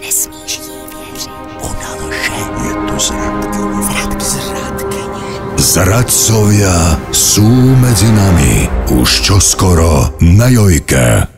Nesmíš jí věřit. Ona lže. Je to zradkyně. Zradkyně. Zradcovia sú medzi nami už čoskoro na Jojke.